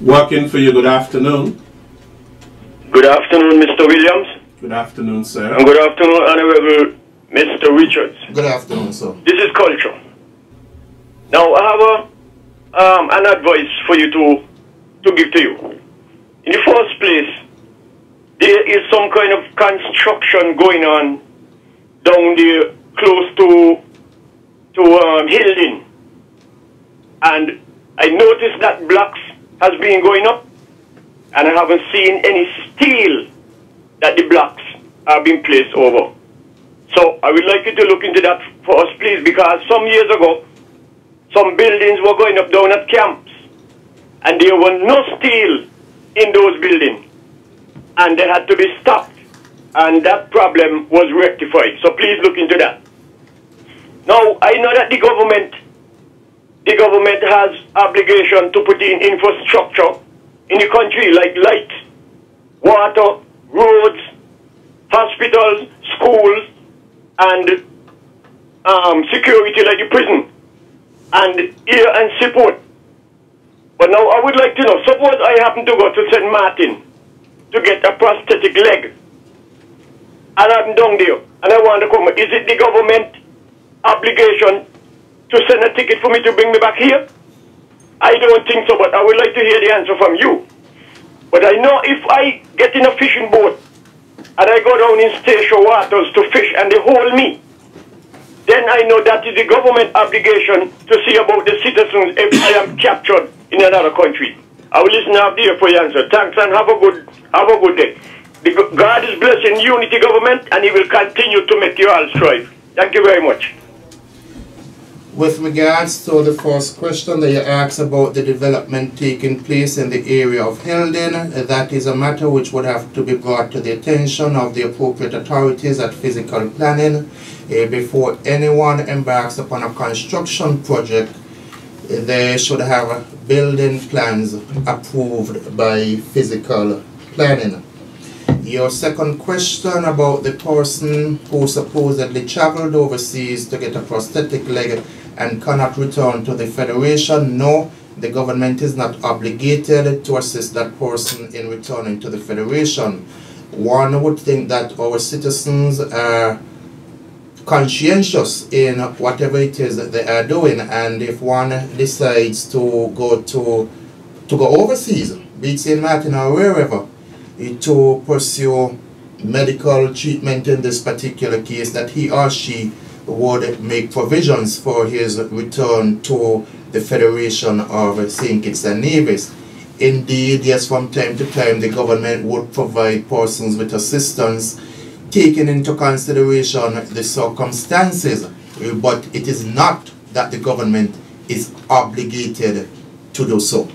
Working for you, good afternoon. Good afternoon, Mr. Williams. Good afternoon, sir. And good afternoon, Honorable Mr. Richards. Good afternoon, sir. This is culture. Now, I have a, um, an advice for you to, to give to you. In the first place, there is some kind of construction going on down there close to, to um, Hilding. And I noticed that blocks has been going up, and I haven't seen any steel that the blocks are being placed over. So I would like you to look into that for us, please, because some years ago, some buildings were going up down at camps, and there were no steel in those buildings, and they had to be stopped, and that problem was rectified. So please look into that. Now, I know that the government, the government has obligation to put in infrastructure in the country, like light, water, roads, hospitals, schools, and um, security like the prison, and air and support. But now I would like to know, suppose I happen to go to St. Martin to get a prosthetic leg, and I'm down there, and I want to come, is it the government obligation to send a ticket for me to bring me back here? I don't think so, but I would like to hear the answer from you. But I know if I get in a fishing boat and I go down in Statia waters to fish and they hold me, then I know that is the government obligation to see about the citizens if I am captured in another country. I will listen out there for your answer. Thanks and have a good have a good day. The, God is blessing unity government and he will continue to make you all strive. Thank you very much. With regards to the first question that you asked about the development taking place in the area of Hilding, that is a matter which would have to be brought to the attention of the appropriate authorities at physical planning uh, before anyone embarks upon a construction project. They should have building plans approved by physical planning. Your second question about the person who supposedly traveled overseas to get a prosthetic leg and cannot return to the Federation. No, the government is not obligated to assist that person in returning to the Federation. One would think that our citizens are conscientious in whatever it is that they are doing and if one decides to go to to go overseas, be it St. Martin or wherever, to pursue medical treatment in this particular case, that he or she would make provisions for his return to the Federation of St. Kitts and Nevis. Indeed, yes, from time to time the government would provide persons with assistance taking into consideration the circumstances, but it is not that the government is obligated to do so.